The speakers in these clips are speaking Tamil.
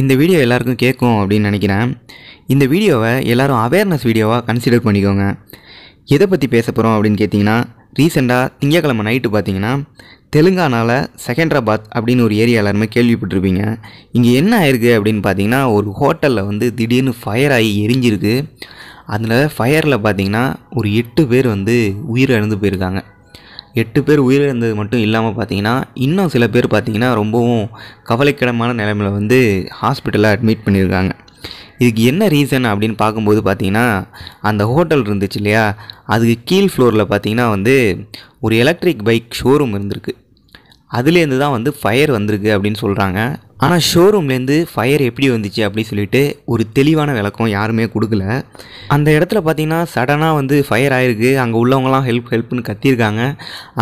இந்த வீடியோ எல்லாருக்கும் கேட்கும் அப்படின்னு நினைக்கிறேன். இந்த வீடியோவை எல்லாரும் அவேர்னஸ் வீடியோவாக கன்சிடர் பண்ணிக்கோங்க. எதை பற்றி பேச போகிறோம் அப்படின்னு கேட்டிங்கன்னா ரீசெண்டாக திங்கக்கிழமை நைட்டு பார்த்தீங்கன்னா தெலுங்கானாவில் செகண்ட்ராபாத் அப்படின்னு ஒரு ஏரியா எல்லாருமே கேள்விப்பட்டிருப்பீங்க. இங்கே என்ன ஆயிருக்கு அப்படின்னு பார்த்தீங்கன்னா ஒரு ஹோட்டலில் வந்து திடீர்னு ஃபயர் ஆகி எரிஞ்சிருக்கு. அதில் ஃபயரில் பார்த்தீங்கன்னா ஒரு எட்டு பேர் வந்து உயிரிழந்து போயிருக்காங்க. எட்டு பேர் உயிரிழந்தது மட்டும் இல்லாமல் பார்த்தீங்கன்னா இன்னும் சில பேர் பார்த்தீங்கன்னா ரொம்பவும் கவலைக்கிடமான நிலைமையில் வந்து ஹாஸ்பிட்டலில் அட்மிட் பண்ணியிருக்காங்க இதுக்கு என்ன ரீசன் அப்படின்னு பார்க்கும்போது பார்த்தீங்கன்னா அந்த ஹோட்டல் இருந்துச்சு இல்லையா? அதுக்கு கீழ் ஃப்ளோரில் பார்த்தீங்கன்னா வந்து ஒரு எலக்ட்ரிக் பைக் ஷோரூம் இருந்திருக்கு. அதுலேருந்து தான் வந்து ஃபயர் வந்திருக்கு அப்படின்னு சொல்கிறாங்க ஆனால் ஷோரூம்லேருந்து ஃபயர் எப்படி வந்துச்சு அப்படின்னு சொல்லிட்டு ஒரு தெளிவான விளக்கம் யாருமே கொடுக்கல. அந்த இடத்துல பார்த்தீங்கன்னா சடனாக வந்து ஃபயர் ஆயிருக்கு. அங்கே உள்ளவங்களாம் ஹெல்ப் ஹெல்ப்னு கத்தியிருக்காங்க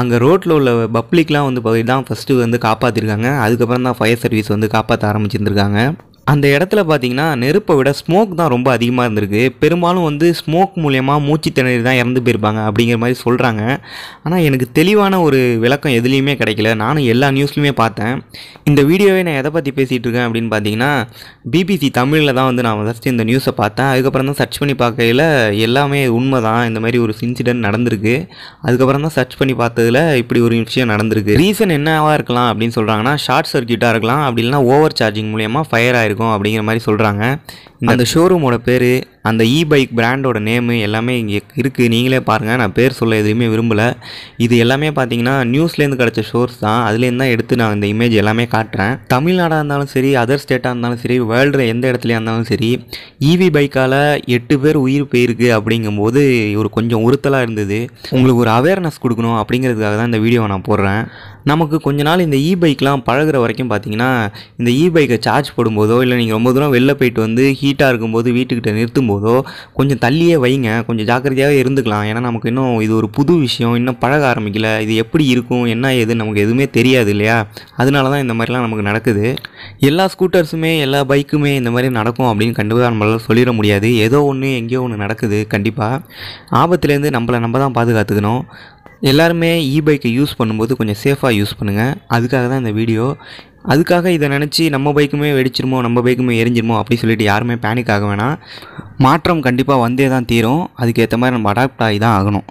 அங்கே ரோட்டில் உள்ள பப்ளிக்லாம் வந்து பகுதி தான் ஃபஸ்ட்டு வந்து காப்பாற்றிருக்காங்க அதுக்கப்புறம் தான் ஃபயர் சர்வீஸ் வந்து காப்பாற்ற ஆரம்பிச்சிருந்துருக்காங்க. அந்த இடத்துல பார்த்தீங்கன்னா நெருப்பை விட ஸ்மோக் தான் ரொம்ப அதிகமாக இருந்திருக்கு. பெரும்பாலும் வந்து ஸ்மோக் மூலியமாக மூச்சு திணறி தான் இறந்து போயிருப்பாங்க அப்படிங்கிற மாதிரி சொல்கிறாங்க ஆனால் எனக்கு தெளிவான ஒரு விளக்கம் எதுலேயுமே கிடைக்கல. நானும் எல்லா நியூஸ்லையுமே பார்த்தேன். இந்த வீடியோவை நான் எதை பற்றி பேசிகிட்டு இருக்கேன் அப்படின்னு பார்த்தீங்கன்னா பிபிசி தமிழில் தான் வந்து நான் ஃபஸ்ட்டு இந்த நியூஸை பார்த்தேன். அதுக்கப்புறம் தான் சர்ச் பண்ணி பார்க்கையில் எல்லாமே உண்மை தான் இந்த மாதிரி ஒரு இன்சிடென்ட் நடந்திருக்கு. அதுக்கப்புறம் தான் சர்ச் பண்ணி பார்த்ததுல இப்படி ஒரு விஷயம் நடந்திருக்கு. ரீசன் என்னவாக இருக்கலாம் அப்படின்னு சொல்கிறாங்கன்னா ஷார்ட் சர்க்கியூட்டாக இருக்கலாம். அப்படி இல்லைனா ஓவர் சார்ஜிங் மூலியமாக ஃபயர் இருக்கும் அப்படிங்கிற மாதிரி சொல்கிறாங்க அந்த ஷோரூமோட பேர் அந்த இ பைக் பிராண்டோட நேமு எல்லாமே இங்கே இருக்குது நீங்களே பாருங்கள் நான் பேர் சொல்ல எதுவுமே விரும்பலை. இது எல்லாமே பார்த்தீங்கன்னா நியூஸ்லேருந்து கிடச்ச ஷோர்ஸ் தான். அதுலேருந்து தான் எடுத்து நான் இந்த இமேஜ் எல்லாமே காட்டுறேன். தமிழ்நாடாக இருந்தாலும் சரி அதர் ஸ்டேட்டாக இருந்தாலும் சரி வேர்ல்டில் எந்த இடத்துலையாக இருந்தாலும் சரி இவி பைக்கால் எட்டு பேர் உயிர் போயிருக்கு அப்படிங்கும்போது ஒரு கொஞ்சம் உறுத்தலாக இருந்தது. உங்களுக்கு ஒரு அவேர்னஸ் கொடுக்கணும் அப்படிங்கிறதுக்காக தான் இந்த வீடியோவை நான் போடுறேன். நமக்கு கொஞ்ச நாள் இந்த இ பைக்லாம் பழகுற வரைக்கும் பார்த்தீங்கன்னா இந்த இ பைக்கை சார்ஜ் போடும்போதோ இல்லை நீங்கள் ரொம்ப தூரம் வெளில போயிட்டு வந்து ஹீட்டாக இருக்கும்போது வீட்டுக்கிட்ட நிறுத்தும்போது போதோ கொஞ்சம் தள்ளியே வைங்க. கொஞ்சம் ஜாக்கிரதையாகவே இருந்துக்கலாம். ஏன்னா நமக்கு இன்னும் இது ஒரு புது விஷயம். இன்னும் பழக ஆரம்பிக்கல. இது எப்படி இருக்கும்? என்ன ஏது? நமக்கு எதுவுமே தெரியாது இல்லையா? அதனால தான் இந்த மாதிரிலாம் நமக்கு நடக்குது. எல்லா ஸ்கூட்டர்ஸுமே எல்லா பைக்குமே இந்த மாதிரி நடக்கும் அப்படின்னு கண்டிப்பாக நம்மளால் சொல்லிட முடியாது. ஏதோ ஒன்று எங்கேயோ ஒன்று நடக்குது கண்டிப்பாக ஆபத்துலேருந்து நம்மளை நம்ம தான் பாதுகாத்துக்கணும். எல்லாருமே இ பைக்கை யூஸ் பண்ணும்போது கொஞ்சம் சேஃபாக யூஸ் பண்ணுங்கள் அதுக்காக தான் இந்த வீடியோ அதுக்காக இதை நினச்சி நம்ம பைக்குமே வெடிச்சிருமோ நம்ம பைக்குமே எரிஞ்சிருமோ அப்படி சொல்லிட்டு யாருமே பேனிக் ஆக வேணாம். மாற்றம் கண்டிப்பாக வந்தே தான் தீரும். அதுக்கேற்ற மாதிரி நம்ம அடாப்ட் ஆகி தான் ஆகணும்.